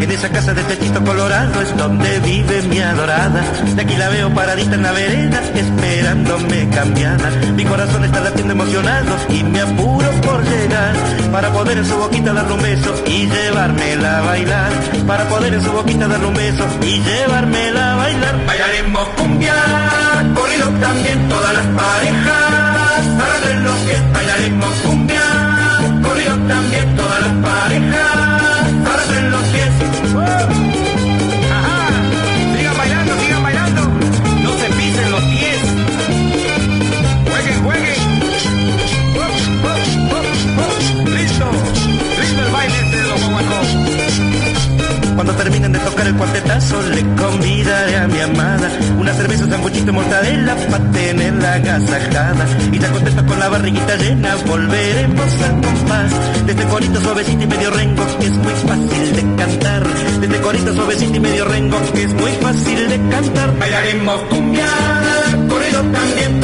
En esa casa de techito colorado es donde vive mi adorada. De aquí la veo paradita en la vereda, esperándome cambiada. Mi corazón está latiendo emocionado y me apuro por llegar. Para poder en su boquita darle un beso y llevármela a bailar. Para poder en su boquita darle un beso y llevármela a bailar. Bailaremos cumbia, corrido también Cuando terminen de tocar el cuartetazo le convidaré a mi amada Una cerveza, un sanguchito y mortadela pa' tenerla agasajada. Y ya contenta con la barriguita llena volveremos al compás. De este corito suavecito y medio rengo que es muy fácil de cantar. De este corito suavecito y medio rengo que es muy fácil de cantar. Bailaremos cumbia, corrido también